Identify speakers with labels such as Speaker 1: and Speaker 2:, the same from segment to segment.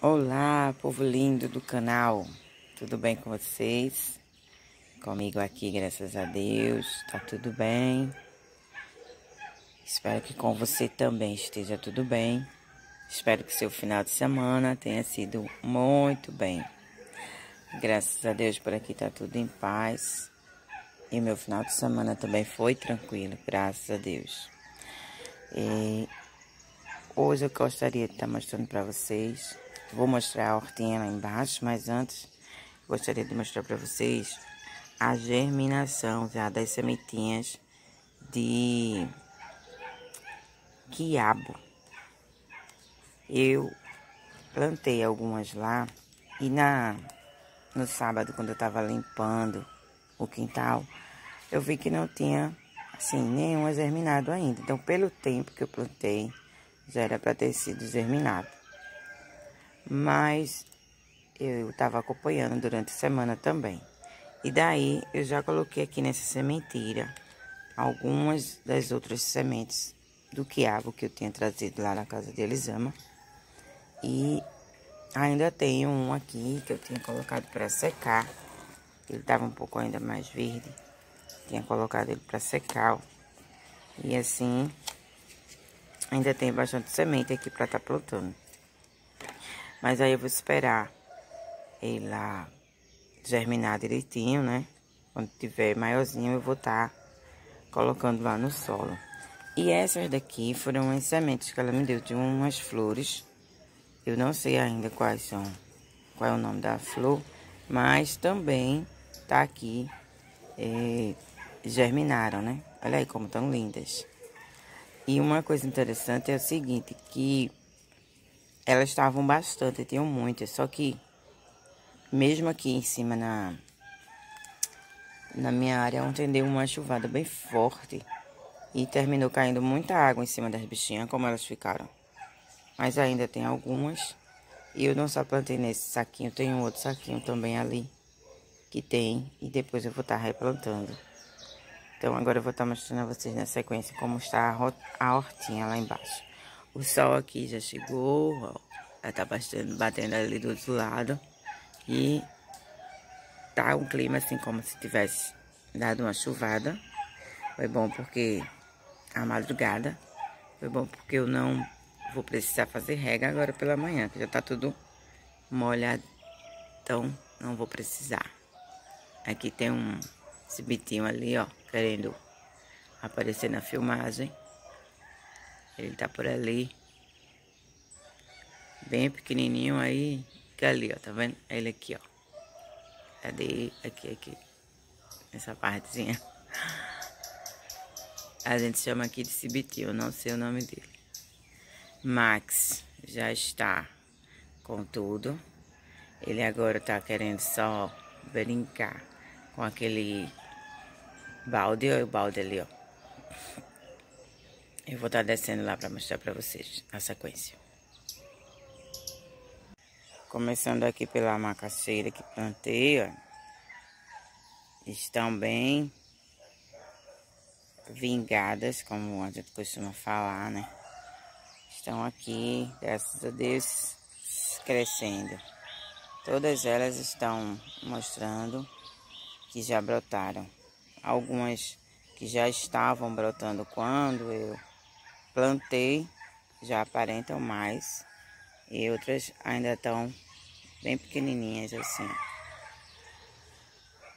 Speaker 1: Olá, povo lindo do canal, tudo bem com vocês? Comigo aqui, graças a Deus, tá tudo bem. Espero que com você também esteja tudo bem. Espero que seu final de semana tenha sido muito bem. Graças a Deus por aqui tá tudo em paz. E meu final de semana também foi tranquilo, graças a Deus. E hoje eu gostaria de estar mostrando para vocês Vou mostrar a hortinha lá embaixo, mas antes gostaria de mostrar para vocês a germinação já das sementinhas de quiabo. Eu plantei algumas lá e na no sábado quando eu estava limpando o quintal, eu vi que não tinha assim nenhuma germinado ainda. Então, pelo tempo que eu plantei, já era para ter sido germinado mas eu estava acompanhando durante a semana também. E daí eu já coloquei aqui nessa sementeira algumas das outras sementes do quiabo que eu tinha trazido lá na casa de Elisama. E ainda tenho um aqui que eu tinha colocado para secar. Ele estava um pouco ainda mais verde. Tinha colocado ele para secar. E assim, ainda tem bastante semente aqui para estar tá plantando. Mas aí eu vou esperar lá germinar direitinho, né? Quando tiver maiorzinho, eu vou estar tá colocando lá no solo. E essas daqui foram as sementes que ela me deu de umas flores. Eu não sei ainda quais são, qual é o nome da flor, mas também tá aqui, é, germinaram, né? Olha aí como estão lindas. E uma coisa interessante é o seguinte, que elas estavam bastante, tinham muitas, só que mesmo aqui em cima na, na minha área, ontem deu uma chuvada bem forte e terminou caindo muita água em cima das bichinhas, como elas ficaram. Mas ainda tem algumas e eu não só plantei nesse saquinho, tem um outro saquinho também ali que tem e depois eu vou estar tá replantando. Então agora eu vou estar mostrando a vocês na sequência como está a hortinha lá embaixo. O sol aqui já chegou, ó. Já tá batendo, batendo ali do outro lado. E tá um clima assim como se tivesse dado uma chuvada. Foi bom porque a madrugada. Foi bom porque eu não vou precisar fazer rega agora pela manhã, que já tá tudo molhado. Então, não vou precisar. Aqui tem um cibitinho ali, ó, querendo aparecer na filmagem. Ele tá por ali. Bem pequenininho aí. Que ali, ó. Tá vendo? Ele aqui, ó. Cadê? Aqui, aqui. Essa partezinha. A gente chama aqui de cibitinho. Não sei o nome dele. Max já está com tudo. Ele agora tá querendo só brincar com aquele balde. O balde ali, ó. Eu vou estar tá descendo lá para mostrar para vocês a sequência. Começando aqui pela macaxeira que plantei, ó. Estão bem vingadas, como a gente costuma falar, né? Estão aqui, graças a Deus, crescendo. Todas elas estão mostrando que já brotaram. Algumas que já estavam brotando quando eu plantei já aparentam mais e outras ainda estão bem pequenininhas assim.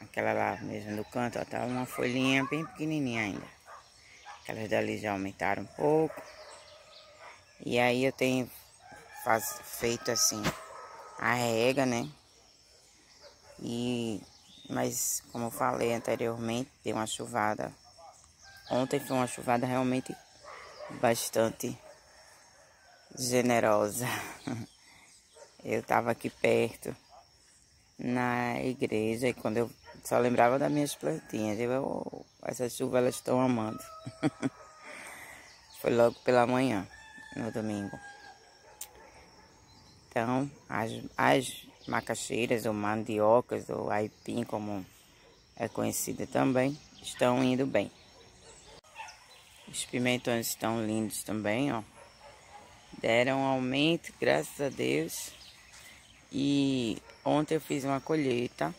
Speaker 1: Aquela lá mesmo do canto, ó, tá uma folhinha bem pequenininha ainda. Aquelas dali já aumentaram um pouco. E aí eu tenho faz, feito assim a rega, né? E mas como eu falei anteriormente, deu uma chuvada. Ontem foi uma chuvada realmente bastante generosa. Eu estava aqui perto na igreja e quando eu só lembrava das minhas plantinhas, eu, oh, essa chuva elas estão amando. Foi logo pela manhã, no domingo. Então, as, as macaxeiras ou mandiocas ou aipim, como é conhecida também, estão indo bem. Os pimentões estão lindos também, ó. Deram um aumento, graças a Deus. E ontem eu fiz uma colheita.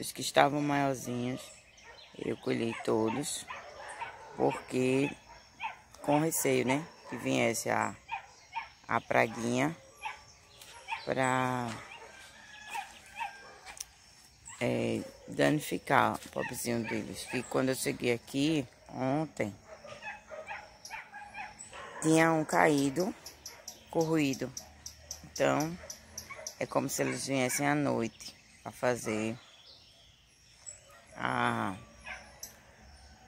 Speaker 1: Os que estavam maiorzinhos, eu colhei todos. Porque com receio, né? Que viesse a, a praguinha para é, danificar o pobrezinho deles. E quando eu cheguei aqui ontem, tinha um caído, corroído. Então, é como se eles viessem à noite para fazer a,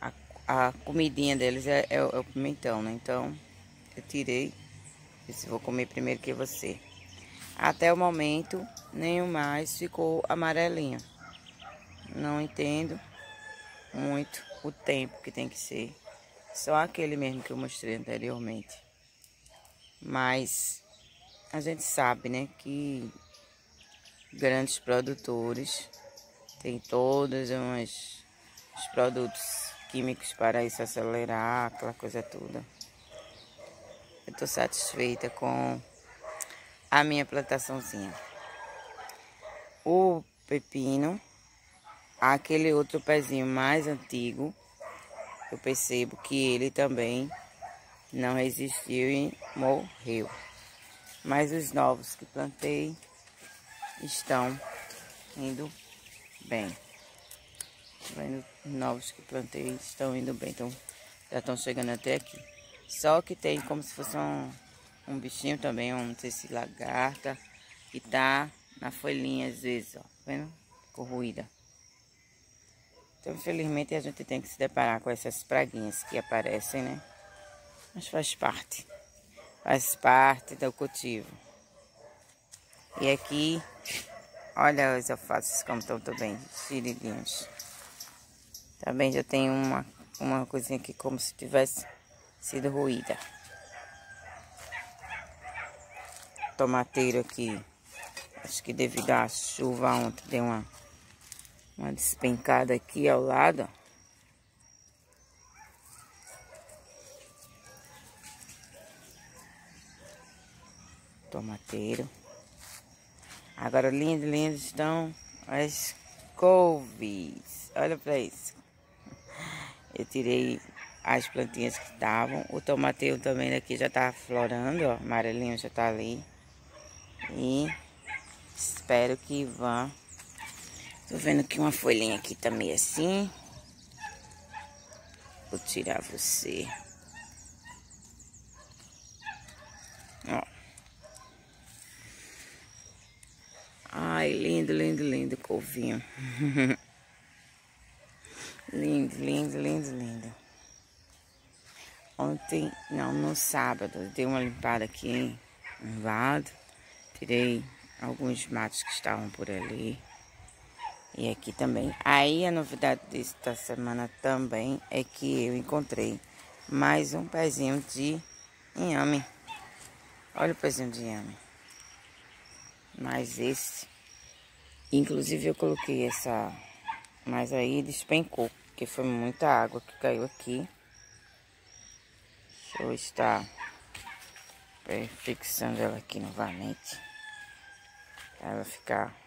Speaker 1: a, a, comidinha deles é, é, é, o pimentão, né? Então, eu tirei. Disse, vou comer primeiro que você. Até o momento, nenhum mais ficou amarelinho. Não entendo muito o tempo que tem que ser. Só aquele mesmo que eu mostrei anteriormente. Mas a gente sabe, né, que grandes produtores têm todos os produtos químicos para isso acelerar, aquela coisa toda. Eu estou satisfeita com a minha plantaçãozinha. O pepino Aquele outro pezinho mais antigo, eu percebo que ele também não resistiu e morreu. Mas os novos que plantei estão indo bem. Vendo? Novos que plantei estão indo bem, então já estão chegando até aqui. Só que tem como se fosse um, um bichinho também, um, não sei se lagarta, que tá na folhinha às vezes, ó, tá vendo? Corroída. Então, infelizmente, a gente tem que se deparar com essas praguinhas que aparecem, né? Mas faz parte. Faz parte do cultivo. E aqui, olha os alfaces como estão também, xeridinhos. Também já tem uma, uma coisinha aqui como se tivesse sido ruída. Tomateiro aqui. Acho que devido à chuva ontem deu uma uma despencada aqui ao lado. Tomateiro. Agora, lindo, lindo estão as couves. Olha para isso. Eu tirei as plantinhas que estavam. O tomateiro também daqui já tá florando, ó. Amarelinho já tá ali. E espero que vá Tô vendo que uma folhinha aqui tá meio assim. Vou tirar você. Ó. Ai, lindo, lindo, lindo covinho. lindo, lindo, lindo, lindo. Ontem, não, no sábado, dei uma limpada aqui no lado. Tirei alguns matos que estavam por ali. E aqui também. Aí a novidade desta semana também é que eu encontrei mais um pezinho de inhame. Olha o pezinho de inhame. Mas esse. Inclusive eu coloquei essa. Mas aí despencou. Porque foi muita água que caiu aqui. Deixa eu estar fixando ela aqui novamente. Pra ela ficar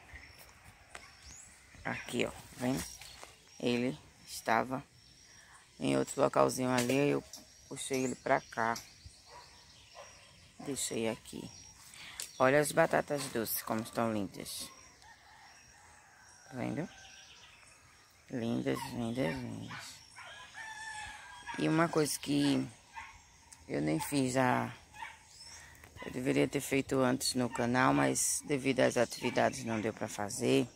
Speaker 1: Aqui, ó, vem? Ele estava em outro localzinho ali, eu puxei ele pra cá. Deixei aqui. Olha as batatas doces como estão lindas. Tá vendo? Lindas, lindas, lindas. E uma coisa que eu nem fiz a... Eu deveria ter feito antes no canal, mas devido às atividades não deu pra fazer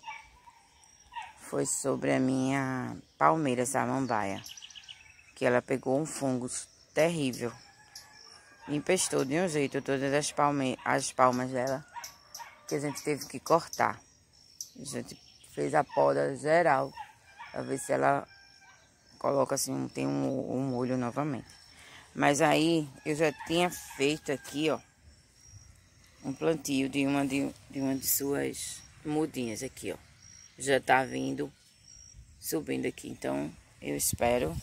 Speaker 1: foi sobre a minha palmeira samambaia, que ela pegou um fungo terrível. Empestou de um jeito todas as, palme as palmas dela, que a gente teve que cortar. A gente fez a poda geral, para ver se ela coloca assim, tem um, um molho novamente. Mas aí eu já tinha feito aqui, ó, um plantio de uma de, de uma de suas mudinhas aqui, ó já tá vindo, subindo aqui. Então, eu espero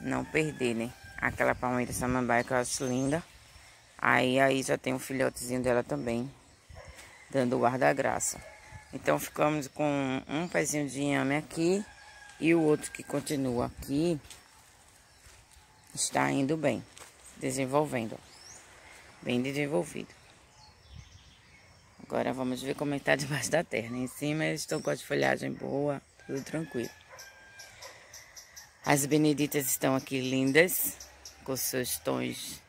Speaker 1: não perder, né? Aquela palmeira samambaia que eu acho linda. Aí, aí já tem um filhotezinho dela também. dando guarda-graça. Então ficamos com um pezinho de inhame aqui e o outro que continua aqui está indo bem, desenvolvendo, bem desenvolvido. Agora vamos ver como está debaixo da terra. Em cima eles estão com a folhagem boa, tudo tranquilo. As beneditas estão aqui lindas, com seus tons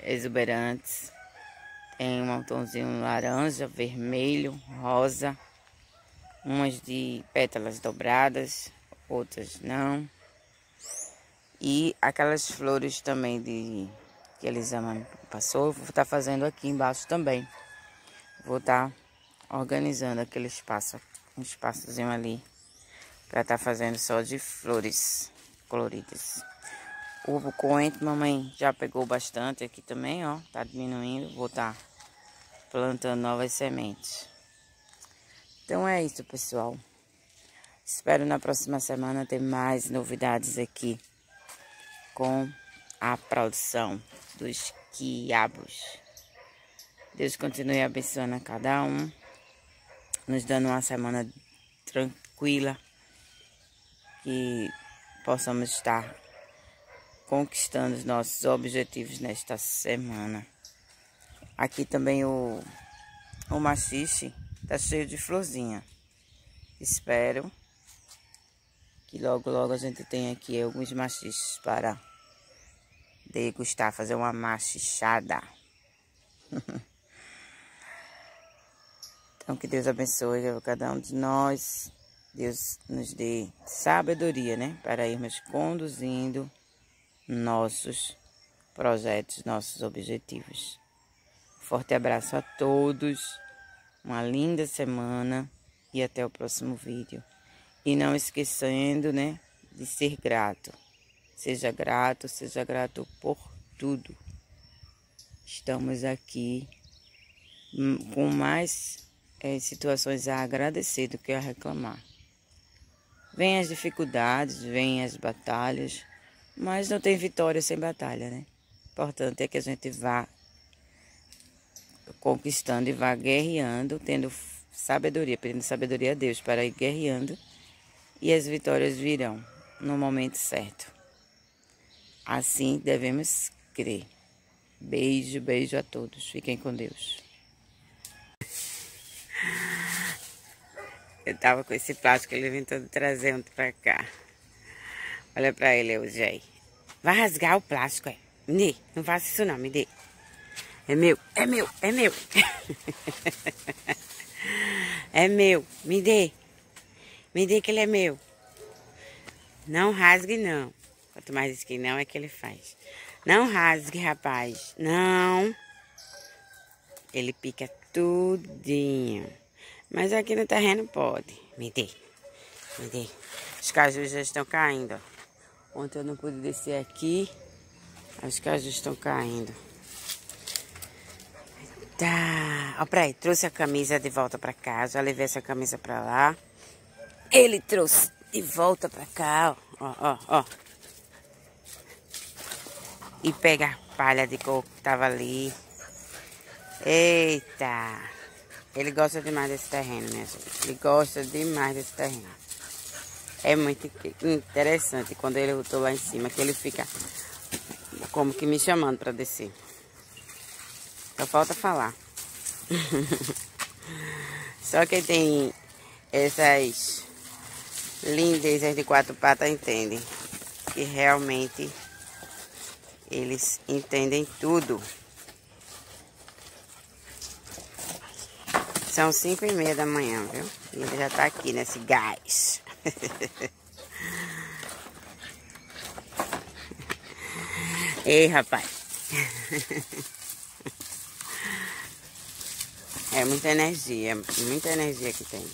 Speaker 1: exuberantes. Tem um tomzinho laranja, vermelho, rosa. Umas de pétalas dobradas, outras não. E aquelas flores também de que eles amam passou, vou estar tá fazendo aqui embaixo também. Vou estar tá organizando aquele espaço, um espaçozinho ali, para estar tá fazendo só de flores coloridas. O coentro, mamãe já pegou bastante aqui também, ó, tá diminuindo. Vou estar tá plantando novas sementes. Então é isso, pessoal. Espero na próxima semana ter mais novidades aqui com a produção dos quiabos. Deus continue abençoando a cada um, nos dando uma semana tranquila, que possamos estar conquistando os nossos objetivos nesta semana. Aqui também o, o machixe tá cheio de florzinha. Espero que logo, logo a gente tenha aqui alguns machiches para degustar, fazer uma machichada. Então, que Deus abençoe a cada um de nós. Deus nos dê sabedoria, né? Para irmos conduzindo nossos projetos, nossos objetivos. Forte abraço a todos. Uma linda semana e até o próximo vídeo. E não esquecendo, né, de ser grato. Seja grato, seja grato por tudo. Estamos aqui hum, com mais é, situações a agradecer do que a reclamar. Vem as dificuldades, vem as batalhas, mas não tem vitória sem batalha, né? Importante é que a gente vá conquistando e vá guerreando, tendo sabedoria, pedindo sabedoria a Deus para ir guerreando e as vitórias virão no momento certo. Assim devemos crer. Beijo, beijo a todos. Fiquem com Deus. Eu tava com esse plástico, ele vem todo trazendo pra cá. Olha pra ele, Eugênio. Vai rasgar o plástico, é. Me dê, não faça isso não, me dê. É meu, é meu, é meu. é meu, me dê. Me dê que ele é meu. Não rasgue não. Quanto mais diz que não, é que ele faz. Não rasgue, rapaz. Não. Ele pica tudinho. Mas aqui no terreno pode. Me dê. Me dê. Os cajus já estão caindo. Ontem eu não pude descer aqui. Os cajus estão caindo. Tá. Ó, peraí. Trouxe a camisa de volta pra cá. Já levei essa camisa pra lá. Ele trouxe de volta pra cá, ó. Ó, ó, ó. E pega a palha de coco que tava ali. Eita! Ele gosta demais desse terreno, minha gente. Ele gosta demais desse terreno. É muito interessante quando ele voltou lá em cima, que ele fica como que me chamando para descer. Só falta falar. Só quem tem essas lindezas de quatro patas entende que realmente eles entendem tudo. São cinco e meia da manhã, viu? E ele já tá aqui nesse gás. Ei, rapaz. É muita energia, muita energia que tem.